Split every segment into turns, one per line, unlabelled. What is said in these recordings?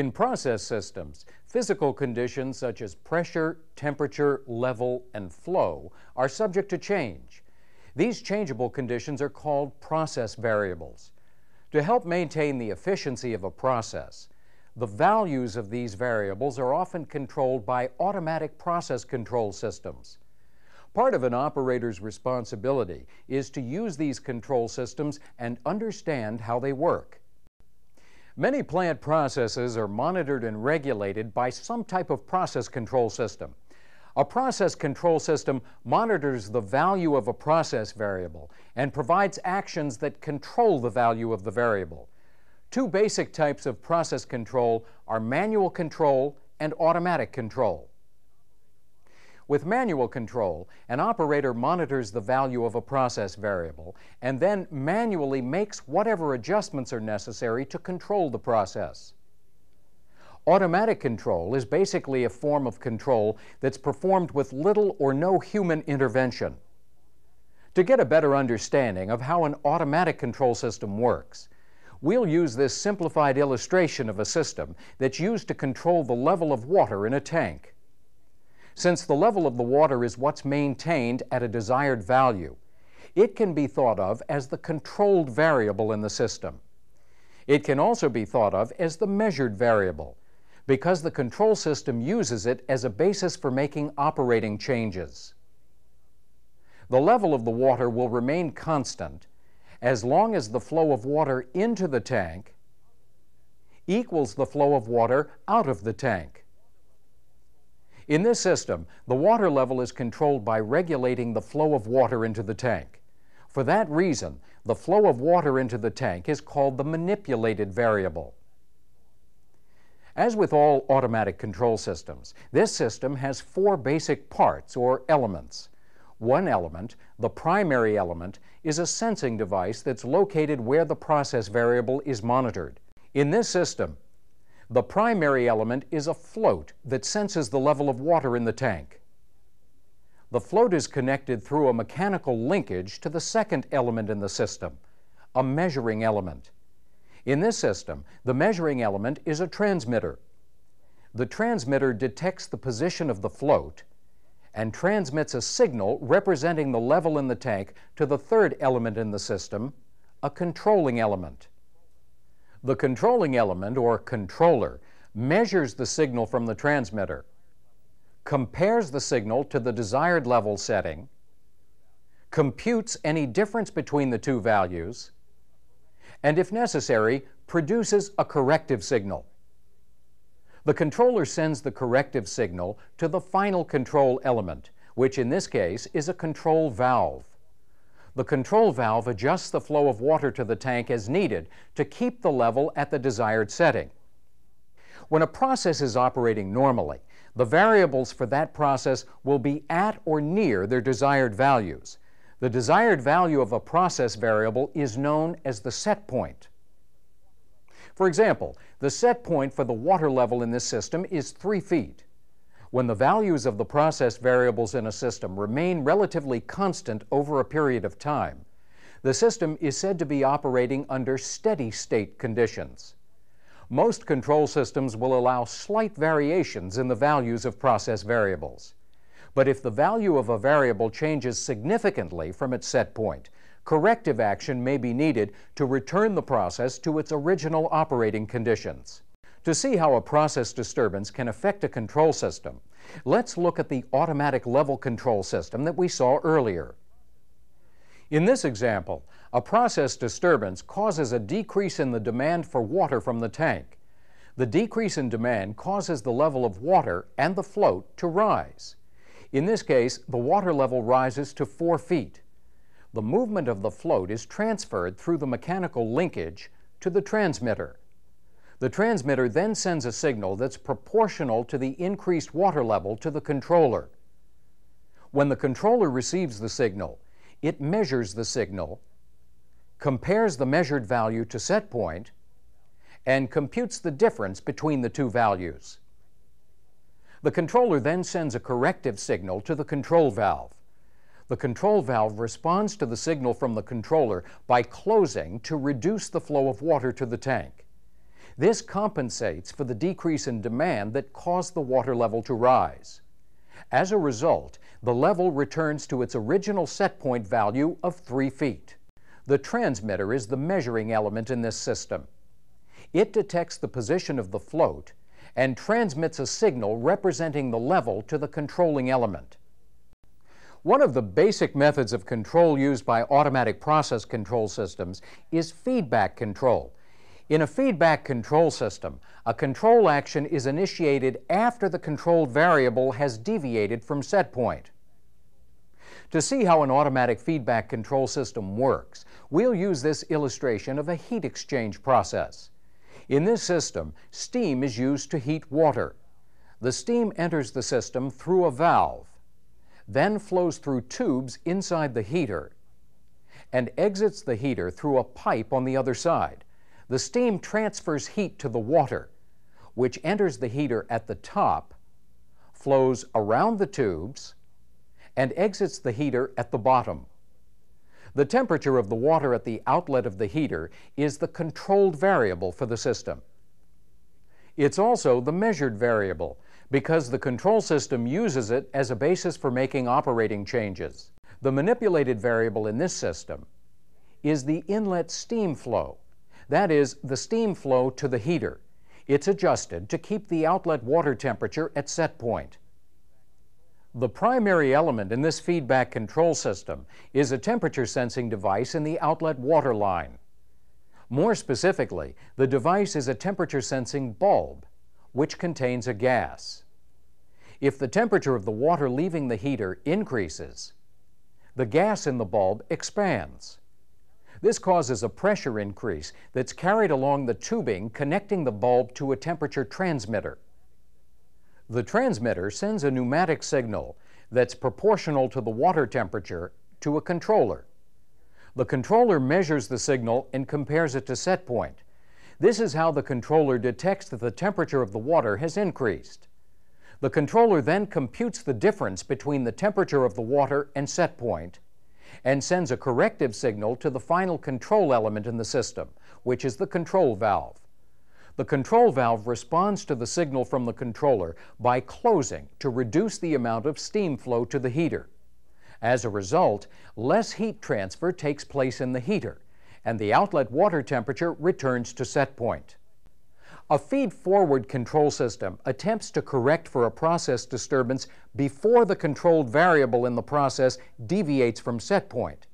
In process systems, physical conditions such as pressure, temperature, level, and flow are subject to change. These changeable conditions are called process variables. To help maintain the efficiency of a process, the values of these variables are often controlled by automatic process control systems. Part of an operator's responsibility is to use these control systems and understand how they work. Many plant processes are monitored and regulated by some type of process control system. A process control system monitors the value of a process variable and provides actions that control the value of the variable. Two basic types of process control are manual control and automatic control. With manual control, an operator monitors the value of a process variable and then manually makes whatever adjustments are necessary to control the process. Automatic control is basically a form of control that's performed with little or no human intervention. To get a better understanding of how an automatic control system works, we'll use this simplified illustration of a system that's used to control the level of water in a tank. Since the level of the water is what's maintained at a desired value, it can be thought of as the controlled variable in the system. It can also be thought of as the measured variable because the control system uses it as a basis for making operating changes. The level of the water will remain constant as long as the flow of water into the tank equals the flow of water out of the tank. In this system, the water level is controlled by regulating the flow of water into the tank. For that reason, the flow of water into the tank is called the manipulated variable. As with all automatic control systems, this system has four basic parts or elements. One element, the primary element, is a sensing device that's located where the process variable is monitored. In this system, the primary element is a float that senses the level of water in the tank. The float is connected through a mechanical linkage to the second element in the system, a measuring element. In this system, the measuring element is a transmitter. The transmitter detects the position of the float and transmits a signal representing the level in the tank to the third element in the system, a controlling element. The controlling element, or controller, measures the signal from the transmitter, compares the signal to the desired level setting, computes any difference between the two values, and if necessary, produces a corrective signal. The controller sends the corrective signal to the final control element, which in this case is a control valve. The control valve adjusts the flow of water to the tank as needed to keep the level at the desired setting. When a process is operating normally, the variables for that process will be at or near their desired values. The desired value of a process variable is known as the set point. For example, the set point for the water level in this system is 3 feet. When the values of the process variables in a system remain relatively constant over a period of time, the system is said to be operating under steady state conditions. Most control systems will allow slight variations in the values of process variables. But if the value of a variable changes significantly from its set point, corrective action may be needed to return the process to its original operating conditions. To see how a process disturbance can affect a control system, let's look at the automatic level control system that we saw earlier. In this example, a process disturbance causes a decrease in the demand for water from the tank. The decrease in demand causes the level of water and the float to rise. In this case, the water level rises to 4 feet. The movement of the float is transferred through the mechanical linkage to the transmitter. The transmitter then sends a signal that's proportional to the increased water level to the controller. When the controller receives the signal, it measures the signal, compares the measured value to set point, and computes the difference between the two values. The controller then sends a corrective signal to the control valve. The control valve responds to the signal from the controller by closing to reduce the flow of water to the tank. This compensates for the decrease in demand that caused the water level to rise. As a result, the level returns to its original set point value of 3 feet. The transmitter is the measuring element in this system. It detects the position of the float and transmits a signal representing the level to the controlling element. One of the basic methods of control used by automatic process control systems is feedback control. In a feedback control system, a control action is initiated after the controlled variable has deviated from set point. To see how an automatic feedback control system works, we'll use this illustration of a heat exchange process. In this system, steam is used to heat water. The steam enters the system through a valve, then flows through tubes inside the heater, and exits the heater through a pipe on the other side. The steam transfers heat to the water, which enters the heater at the top, flows around the tubes, and exits the heater at the bottom. The temperature of the water at the outlet of the heater is the controlled variable for the system. It's also the measured variable because the control system uses it as a basis for making operating changes. The manipulated variable in this system is the inlet steam flow. That is, the steam flow to the heater. It's adjusted to keep the outlet water temperature at set point. The primary element in this feedback control system is a temperature sensing device in the outlet water line. More specifically, the device is a temperature sensing bulb, which contains a gas. If the temperature of the water leaving the heater increases, the gas in the bulb expands. This causes a pressure increase that's carried along the tubing connecting the bulb to a temperature transmitter. The transmitter sends a pneumatic signal that's proportional to the water temperature to a controller. The controller measures the signal and compares it to set point. This is how the controller detects that the temperature of the water has increased. The controller then computes the difference between the temperature of the water and set point and sends a corrective signal to the final control element in the system, which is the control valve. The control valve responds to the signal from the controller by closing to reduce the amount of steam flow to the heater. As a result, less heat transfer takes place in the heater, and the outlet water temperature returns to set point. A feed-forward control system attempts to correct for a process disturbance before the controlled variable in the process deviates from set point.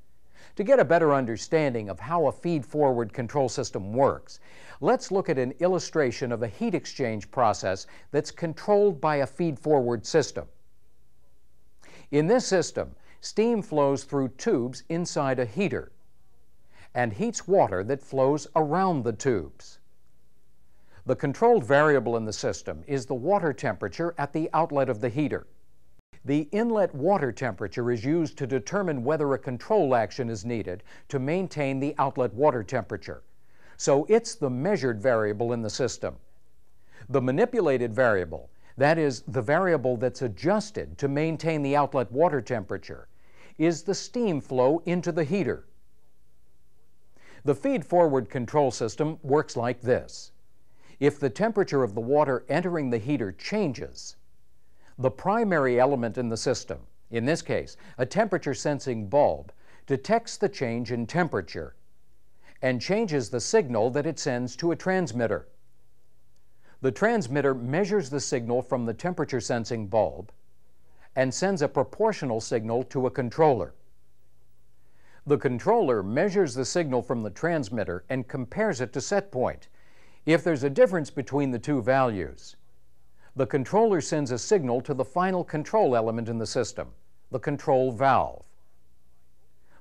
To get a better understanding of how a feed-forward control system works, let's look at an illustration of a heat exchange process that's controlled by a feed-forward system. In this system, steam flows through tubes inside a heater and heats water that flows around the tubes. The controlled variable in the system is the water temperature at the outlet of the heater. The inlet water temperature is used to determine whether a control action is needed to maintain the outlet water temperature. So it's the measured variable in the system. The manipulated variable, that is, the variable that's adjusted to maintain the outlet water temperature, is the steam flow into the heater. The feed-forward control system works like this. If the temperature of the water entering the heater changes, the primary element in the system, in this case, a temperature sensing bulb, detects the change in temperature and changes the signal that it sends to a transmitter. The transmitter measures the signal from the temperature sensing bulb and sends a proportional signal to a controller. The controller measures the signal from the transmitter and compares it to set point. If there's a difference between the two values, the controller sends a signal to the final control element in the system, the control valve.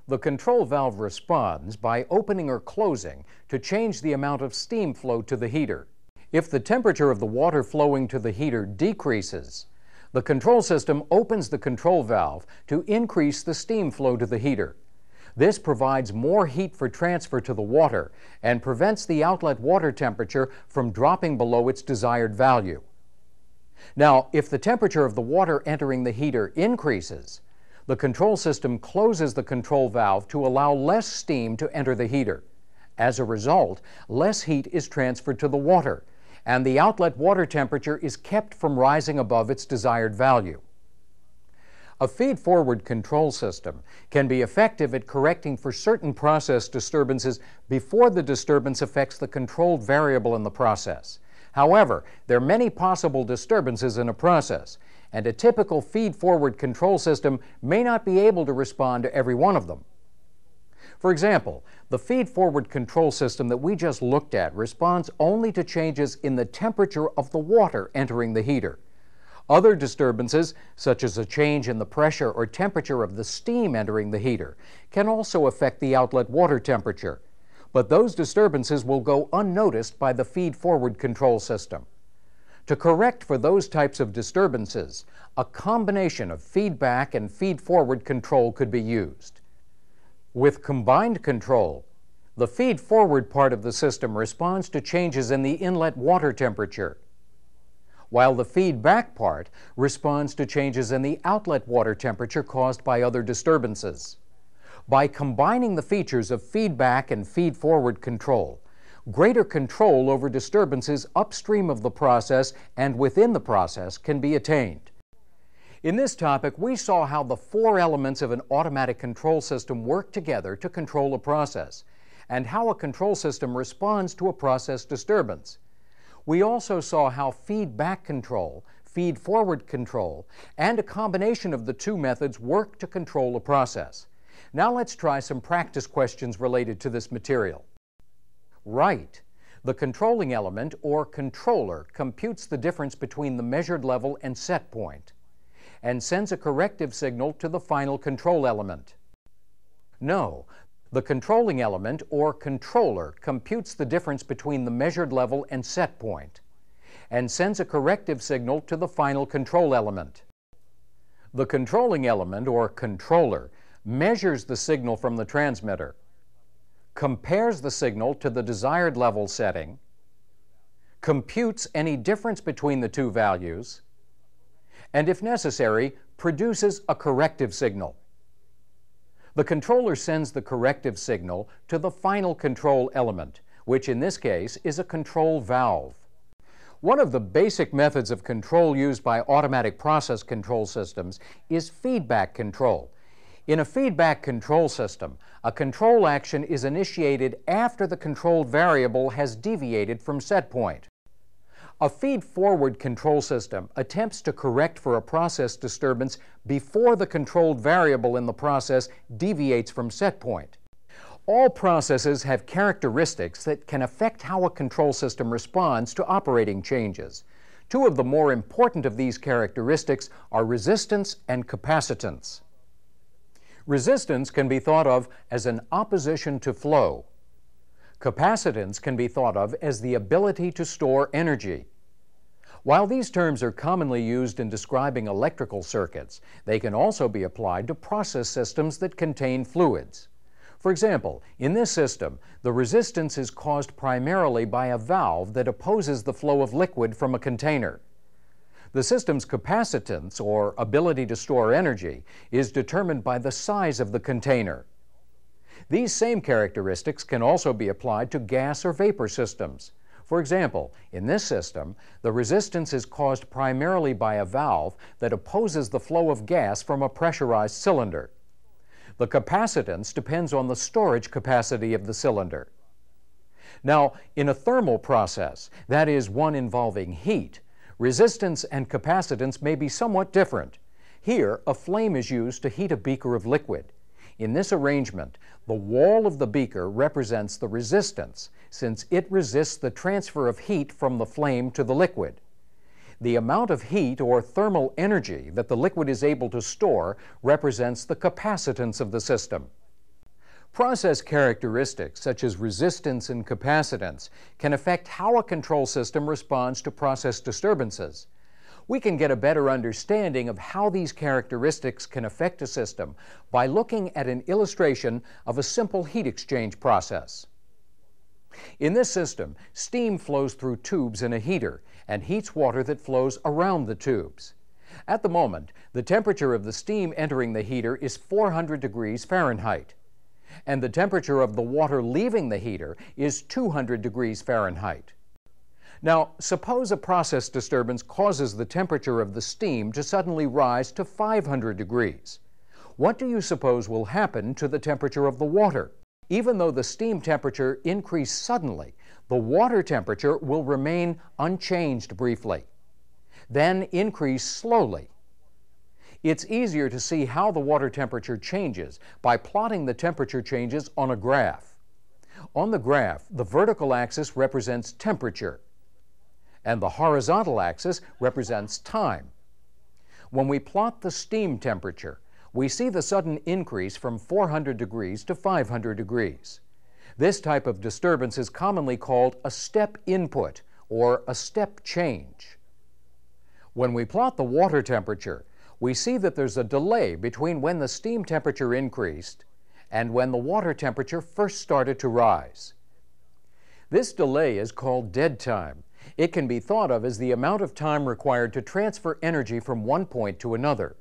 The control valve responds by opening or closing to change the amount of steam flow to the heater. If the temperature of the water flowing to the heater decreases, the control system opens the control valve to increase the steam flow to the heater. This provides more heat for transfer to the water and prevents the outlet water temperature from dropping below its desired value. Now, if the temperature of the water entering the heater increases, the control system closes the control valve to allow less steam to enter the heater. As a result, less heat is transferred to the water, and the outlet water temperature is kept from rising above its desired value. A feed-forward control system can be effective at correcting for certain process disturbances before the disturbance affects the controlled variable in the process. However, there are many possible disturbances in a process, and a typical feed-forward control system may not be able to respond to every one of them. For example, the feed-forward control system that we just looked at responds only to changes in the temperature of the water entering the heater. Other disturbances, such as a change in the pressure or temperature of the steam entering the heater, can also affect the outlet water temperature. But those disturbances will go unnoticed by the feed-forward control system. To correct for those types of disturbances, a combination of feedback and feed-forward control could be used. With combined control, the feed-forward part of the system responds to changes in the inlet water temperature while the feedback part responds to changes in the outlet water temperature caused by other disturbances. By combining the features of feedback and feed-forward control, greater control over disturbances upstream of the process and within the process can be attained. In this topic, we saw how the four elements of an automatic control system work together to control a process, and how a control system responds to a process disturbance. We also saw how feedback control, feed-forward control, and a combination of the two methods work to control a process. Now let's try some practice questions related to this material. Right. The controlling element, or controller, computes the difference between the measured level and set point, and sends a corrective signal to the final control element. No, the controlling element, or controller, computes the difference between the measured level and set point and sends a corrective signal to the final control element. The controlling element, or controller, measures the signal from the transmitter, compares the signal to the desired level setting, computes any difference between the two values, and if necessary, produces a corrective signal. The controller sends the corrective signal to the final control element, which in this case is a control valve. One of the basic methods of control used by automatic process control systems is feedback control. In a feedback control system, a control action is initiated after the controlled variable has deviated from set point. A feed-forward control system attempts to correct for a process disturbance before the controlled variable in the process deviates from set point. All processes have characteristics that can affect how a control system responds to operating changes. Two of the more important of these characteristics are resistance and capacitance. Resistance can be thought of as an opposition to flow, Capacitance can be thought of as the ability to store energy. While these terms are commonly used in describing electrical circuits, they can also be applied to process systems that contain fluids. For example, in this system, the resistance is caused primarily by a valve that opposes the flow of liquid from a container. The system's capacitance, or ability to store energy, is determined by the size of the container. These same characteristics can also be applied to gas or vapor systems. For example, in this system, the resistance is caused primarily by a valve that opposes the flow of gas from a pressurized cylinder. The capacitance depends on the storage capacity of the cylinder. Now, in a thermal process, that is one involving heat, resistance and capacitance may be somewhat different. Here, a flame is used to heat a beaker of liquid. In this arrangement, the wall of the beaker represents the resistance, since it resists the transfer of heat from the flame to the liquid. The amount of heat or thermal energy that the liquid is able to store represents the capacitance of the system. Process characteristics such as resistance and capacitance can affect how a control system responds to process disturbances we can get a better understanding of how these characteristics can affect a system by looking at an illustration of a simple heat exchange process. In this system, steam flows through tubes in a heater and heats water that flows around the tubes. At the moment, the temperature of the steam entering the heater is 400 degrees Fahrenheit. and the temperature of the water leaving the heater is 200 degrees Fahrenheit. Now, suppose a process disturbance causes the temperature of the steam to suddenly rise to 500 degrees. What do you suppose will happen to the temperature of the water? Even though the steam temperature increased suddenly, the water temperature will remain unchanged briefly, then increase slowly. It's easier to see how the water temperature changes by plotting the temperature changes on a graph. On the graph, the vertical axis represents temperature, and the horizontal axis represents time. When we plot the steam temperature, we see the sudden increase from 400 degrees to 500 degrees. This type of disturbance is commonly called a step input or a step change. When we plot the water temperature, we see that there's a delay between when the steam temperature increased and when the water temperature first started to rise. This delay is called dead time. It can be thought of as the amount of time required to transfer energy from one point to another.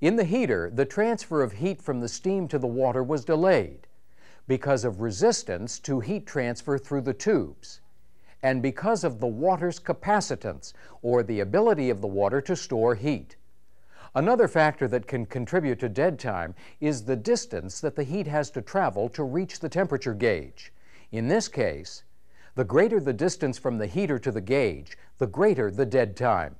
In the heater, the transfer of heat from the steam to the water was delayed because of resistance to heat transfer through the tubes and because of the water's capacitance, or the ability of the water to store heat. Another factor that can contribute to dead time is the distance that the heat has to travel to reach the temperature gauge. In this case, the greater the distance from the heater to the gauge, the greater the dead time.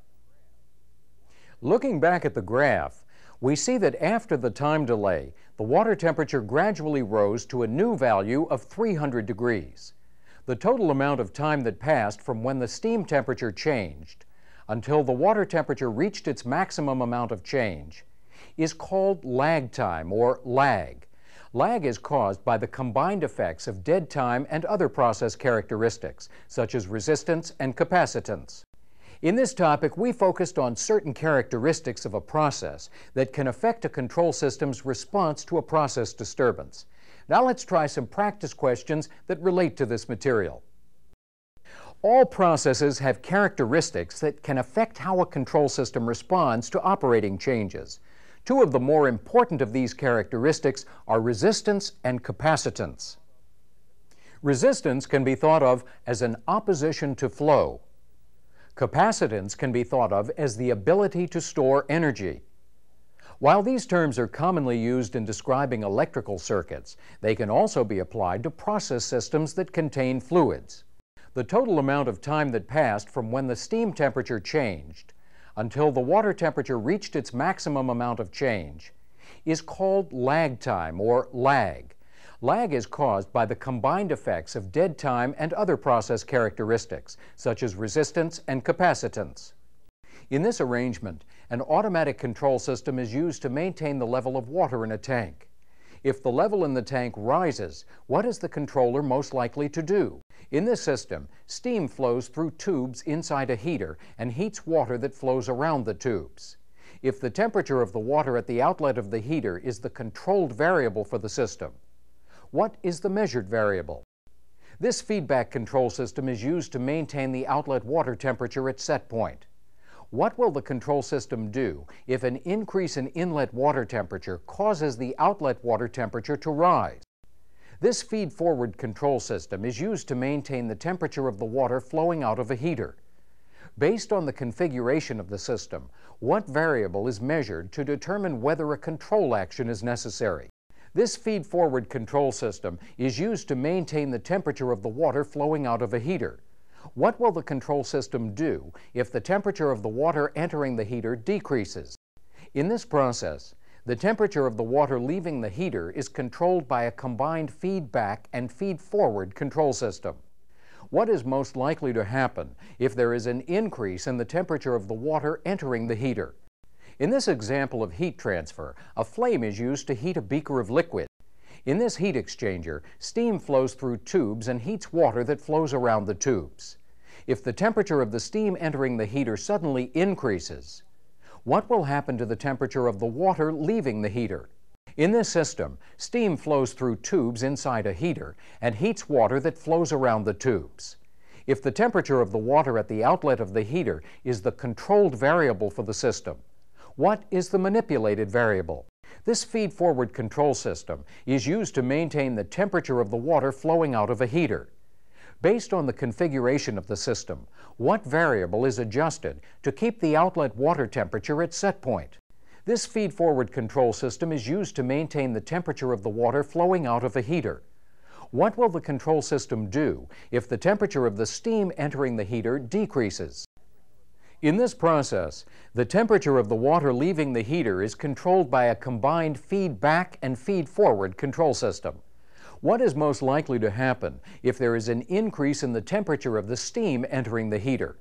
Looking back at the graph, we see that after the time delay, the water temperature gradually rose to a new value of 300 degrees. The total amount of time that passed from when the steam temperature changed until the water temperature reached its maximum amount of change is called lag time or lag. Lag is caused by the combined effects of dead time and other process characteristics, such as resistance and capacitance. In this topic, we focused on certain characteristics of a process that can affect a control system's response to a process disturbance. Now let's try some practice questions that relate to this material. All processes have characteristics that can affect how a control system responds to operating changes. Two of the more important of these characteristics are resistance and capacitance. Resistance can be thought of as an opposition to flow, Capacitance can be thought of as the ability to store energy. While these terms are commonly used in describing electrical circuits, they can also be applied to process systems that contain fluids. The total amount of time that passed from when the steam temperature changed until the water temperature reached its maximum amount of change is called lag time or lag. Lag is caused by the combined effects of dead time and other process characteristics, such as resistance and capacitance. In this arrangement, an automatic control system is used to maintain the level of water in a tank. If the level in the tank rises, what is the controller most likely to do? In this system, steam flows through tubes inside a heater and heats water that flows around the tubes. If the temperature of the water at the outlet of the heater is the controlled variable for the system, what is the measured variable? This feedback control system is used to maintain the outlet water temperature at set point. What will the control system do if an increase in inlet water temperature causes the outlet water temperature to rise? This feed-forward control system is used to maintain the temperature of the water flowing out of a heater. Based on the configuration of the system, what variable is measured to determine whether a control action is necessary? This feed-forward control system is used to maintain the temperature of the water flowing out of a heater. What will the control system do if the temperature of the water entering the heater decreases? In this process, the temperature of the water leaving the heater is controlled by a combined feedback and feed-forward control system. What is most likely to happen if there is an increase in the temperature of the water entering the heater? In this example of heat transfer, a flame is used to heat a beaker of liquid. In this heat exchanger, steam flows through tubes and heats water that flows around the tubes. If the temperature of the steam entering the heater suddenly increases, what will happen to the temperature of the water leaving the heater? In this system, steam flows through tubes inside a heater and heats water that flows around the tubes. If the temperature of the water at the outlet of the heater is the controlled variable for the system, what is the manipulated variable? This feed-forward control system is used to maintain the temperature of the water flowing out of a heater. Based on the configuration of the system, what variable is adjusted to keep the outlet water temperature at set point? This feed-forward control system is used to maintain the temperature of the water flowing out of a heater. What will the control system do if the temperature of the steam entering the heater decreases? In this process, the temperature of the water leaving the heater is controlled by a combined feed-back and feed-forward control system. What is most likely to happen if there is an increase in the temperature of the steam entering the heater?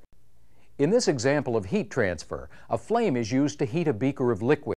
In this example of heat transfer, a flame is used to heat a beaker of liquid.